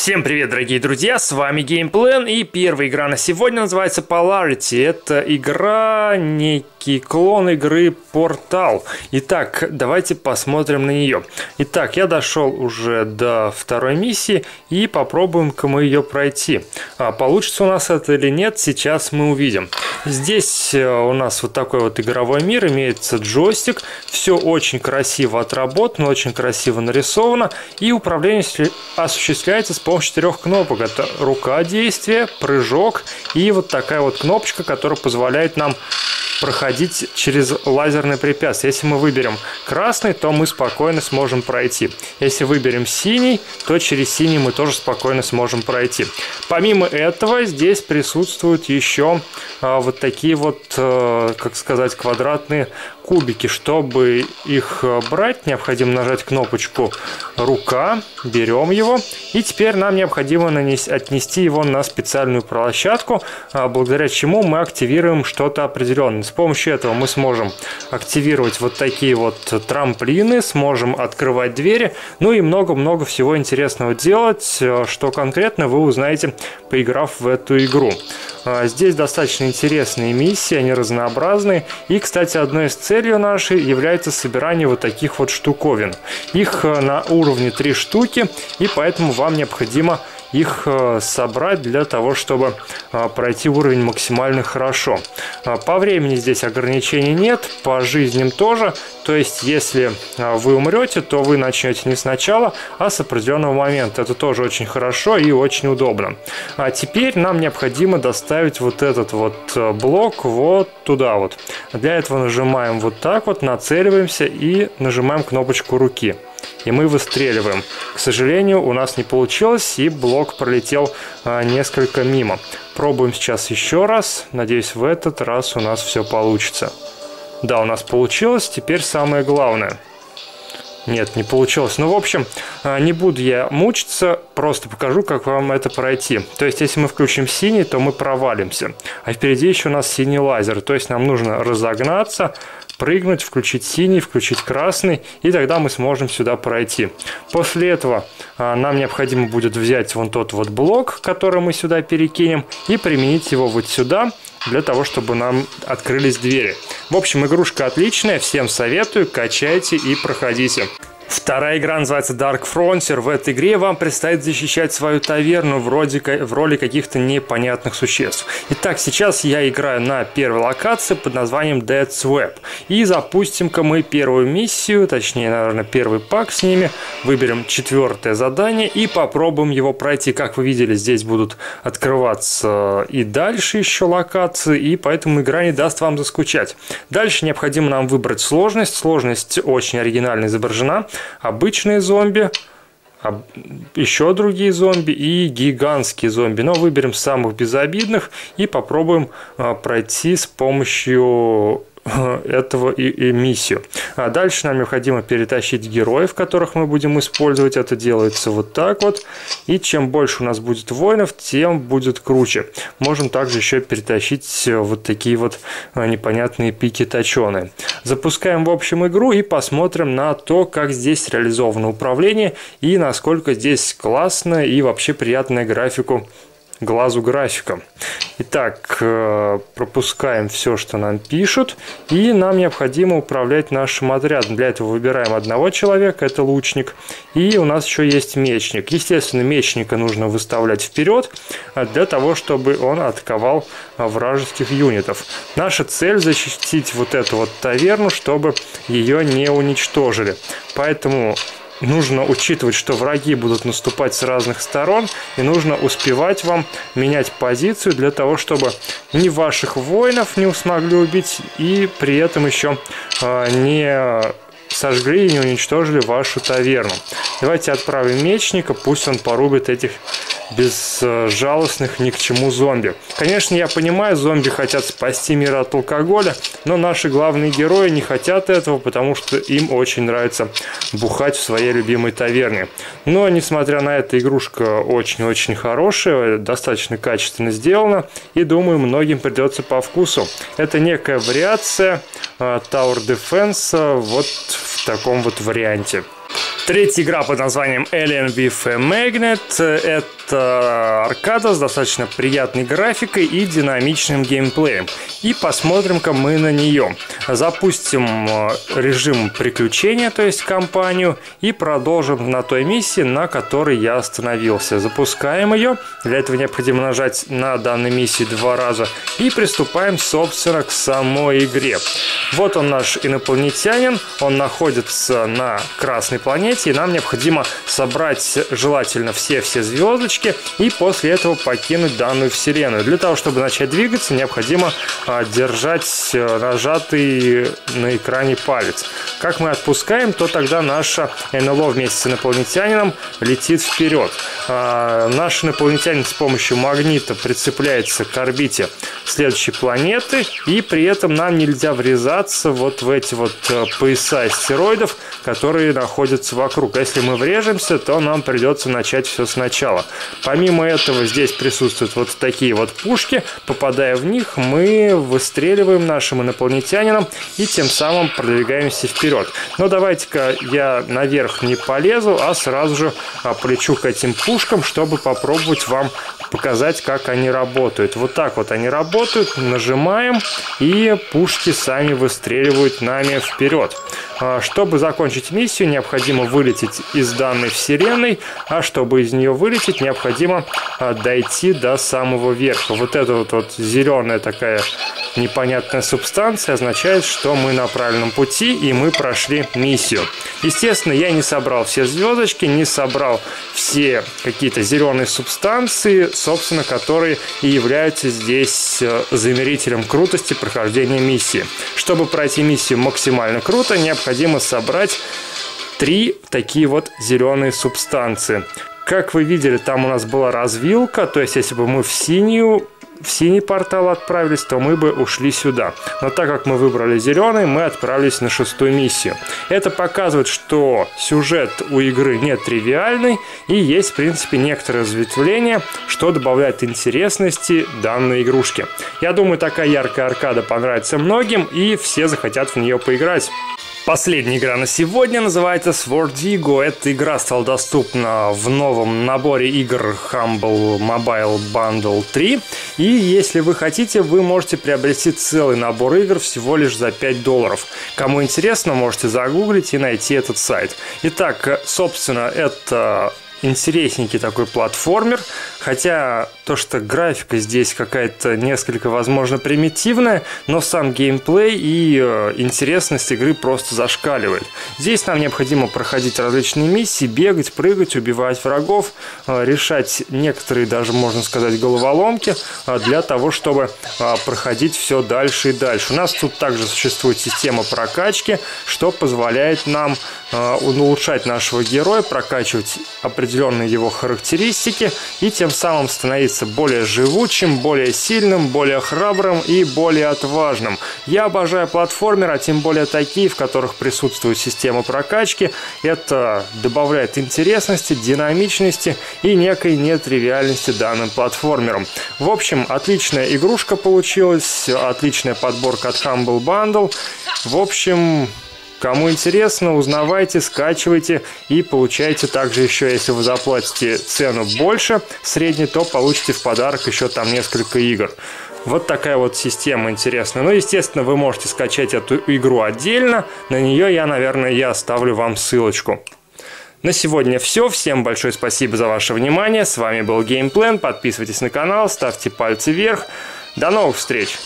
Всем привет, дорогие друзья, с вами GamePlan и первая игра на сегодня называется Polarity. Это игра, некий клон игры Portal. Итак, давайте посмотрим на нее. Итак, я дошел уже до второй миссии и попробуем-ка мы ее пройти. А получится у нас это или нет, сейчас мы увидим. Здесь э, у нас вот такой вот игровой мир, имеется джойстик, все очень красиво отработано, очень красиво нарисовано и управление осуществляется с помощью четырех кнопок. Это рука действия, прыжок и вот такая вот кнопочка, которая позволяет нам проходить через лазерные препятствия. Если мы выберем красный, то мы спокойно сможем пройти. Если выберем синий, то через синий мы тоже спокойно сможем пройти. Помимо этого, здесь присутствуют еще а, вот такие вот, а, как сказать, квадратные кубики. Чтобы их э, брать, необходимо нажать кнопочку «Рука», берем его, и теперь нам необходимо нанести, отнести его на специальную площадку, а, благодаря чему мы активируем что-то определенное. С помощью этого мы сможем активировать вот такие вот трамплины, сможем открывать двери, ну и много-много всего интересного делать, э, что конкретно вы узнаете, поиграв в эту игру. А, здесь достаточно интересные миссии, они разнообразные. И, кстати, одной из целей нашей является собирание вот таких вот штуковин. Их э, на уровне 3 штуки, и поэтому вам необходимо их э, собрать для того, чтобы э, пройти уровень максимально хорошо. Э, по времени здесь ограничений нет, по жизням тоже. То есть, если вы умрете, то вы начнете не сначала, а с определенного момента. Это тоже очень хорошо и очень удобно. А теперь нам необходимо доставить вот этот вот блок вот туда вот. Для этого нажимаем вот так вот, нацеливаемся и нажимаем кнопочку руки и мы выстреливаем. К сожалению, у нас не получилось, и блок пролетел а, несколько мимо. Пробуем сейчас еще раз. Надеюсь, в этот раз у нас все получится. Да, у нас получилось. Теперь самое главное. Нет, не получилось. Ну, в общем, а, не буду я мучиться, просто покажу, как вам это пройти. То есть, если мы включим синий, то мы провалимся. А впереди еще у нас синий лазер. То есть, нам нужно разогнаться, прыгнуть, включить синий, включить красный, и тогда мы сможем сюда пройти. После этого а, нам необходимо будет взять вон тот вот блок, который мы сюда перекинем, и применить его вот сюда, для того, чтобы нам открылись двери. В общем, игрушка отличная, всем советую, качайте и проходите. Вторая игра называется Dark Frontier. В этой игре вам предстоит защищать свою таверну вроде, в роли каких-то непонятных существ. Итак, сейчас я играю на первой локации под названием Dead's Web. И запустим-ка мы первую миссию, точнее, наверное, первый пак с ними. Выберем четвертое задание и попробуем его пройти. Как вы видели, здесь будут открываться и дальше еще локации, и поэтому игра не даст вам заскучать. Дальше необходимо нам выбрать сложность. Сложность очень оригинально изображена обычные зомби, еще другие зомби и гигантские зомби. Но выберем самых безобидных и попробуем а, пройти с помощью этого и, и миссию. А дальше нам необходимо перетащить героев, которых мы будем использовать. Это делается вот так вот. И чем больше у нас будет воинов, тем будет круче. Можем также еще перетащить э, вот такие вот э, непонятные пики точеные. Запускаем в общем игру и посмотрим на то, как здесь реализовано управление и насколько здесь классно и вообще приятная графику глазу графика. Итак, э, пропускаем все, что нам пишут, и нам необходимо управлять нашим отрядом. Для этого выбираем одного человека, это лучник, и у нас еще есть мечник. Естественно, мечника нужно выставлять вперед, а для того, чтобы он атаковал вражеских юнитов. Наша цель защитить вот эту вот таверну, чтобы ее не уничтожили. Поэтому нужно учитывать, что враги будут наступать с разных сторон, и нужно успевать вам менять позицию для того, чтобы ни ваших воинов не смогли убить, и при этом еще э, не сожгли и не уничтожили вашу таверну. Давайте отправим мечника, пусть он порубит этих безжалостных ни к чему зомби. Конечно, я понимаю, зомби хотят спасти мир от алкоголя, но наши главные герои не хотят этого, потому что им очень нравится бухать в своей любимой таверне. Но, несмотря на это, игрушка очень-очень хорошая, достаточно качественно сделана, и думаю, многим придется по вкусу. Это некая вариация э, Tower Defense вот в таком вот варианте. Третья игра под названием Alien with a Magnet. Это аркада с достаточно приятной графикой и динамичным геймплеем. И посмотрим-ка мы на нее. Запустим э, режим приключения, то есть кампанию, и продолжим на той миссии, на которой я остановился. Запускаем ее. Для этого необходимо нажать на данной миссии два раза. И приступаем, собственно, к самой игре. Вот он наш инопланетянин. Он находится на красной планете и нам необходимо собрать желательно все-все звездочки и после этого покинуть данную вселенную. Для того, чтобы начать двигаться, необходимо а, держать э, на экране палец. Как мы отпускаем, то тогда наша НЛО вместе с инопланетянином летит вперед. А, наш инопланетянин с помощью магнита прицепляется к орбите следующей планеты, и при этом нам нельзя врезаться вот в эти вот э, пояса астероидов, которые находятся вокруг. А если мы врежемся, то нам придется начать все сначала. Помимо этого, здесь присутствуют вот такие вот пушки. Попадая в них, мы выстреливаем нашим и тем самым продвигаемся вперед. Но давайте-ка я наверх не полезу, а сразу же а, полечу к этим пушкам, чтобы попробовать вам показать, как они работают. Вот так вот они работают. Нажимаем, и пушки сами выстреливают нами вперед. А, чтобы закончить миссию, необходимо вылететь из данной вселенной, а чтобы из нее вылететь, необходимо а, дойти до самого верха. Вот эта вот, вот зеленая такая непонятная субстанция означает, что мы на правильном пути и мы прошли миссию. Естественно, я не собрал все звездочки, не собрал все какие-то зеленые субстанции, собственно, которые и являются здесь э, замерителем крутости прохождения миссии. Чтобы пройти миссию максимально круто, необходимо собрать три такие вот зеленые субстанции. Как вы видели, там у нас была развилка, то есть если бы мы в синюю в синий портал отправились, то мы бы ушли сюда. Но так как мы выбрали зеленый, мы отправились на шестую миссию. Это показывает, что сюжет у игры не тривиальный и есть, в принципе, некоторые разветвления, что добавляет интересности данной игрушке. Я думаю, такая яркая аркада понравится многим и все захотят в нее поиграть. Последняя игра на сегодня называется Sword Digo. Эта игра стала доступна в новом наборе игр Humble Mobile Bundle 3. И если вы хотите, вы можете приобрести целый набор игр всего лишь за 5 долларов. Кому интересно, можете загуглить и найти этот сайт. Итак, собственно, это интересненький такой платформер, хотя то, что графика здесь какая-то несколько, возможно, примитивная, но сам геймплей и э, интересность игры просто зашкаливает. Здесь нам необходимо проходить различные миссии, бегать, прыгать, убивать врагов, э, решать некоторые даже, можно сказать, головоломки э, для того, чтобы э, проходить все дальше и дальше. У нас тут также существует система прокачки, что позволяет нам э, улучшать нашего героя, прокачивать определенные его характеристики и тем самым становиться более живучим, более сильным, более храбрым и более отважным. Я обожаю платформеры, а тем более такие, в которых присутствует система прокачки. Это добавляет интересности, динамичности и некой нетривиальности данным платформерам. В общем, отличная игрушка получилась, отличная подборка от Humble Bundle. В общем, Кому интересно, узнавайте, скачивайте и получайте также еще, если вы заплатите цену больше средней, то получите в подарок еще там несколько игр. Вот такая вот система интересная. Ну, естественно, вы можете скачать эту игру отдельно. На нее я, наверное, я оставлю вам ссылочку. На сегодня все. Всем большое спасибо за ваше внимание. С вами был Геймплен. Подписывайтесь на канал, ставьте пальцы вверх. До новых встреч!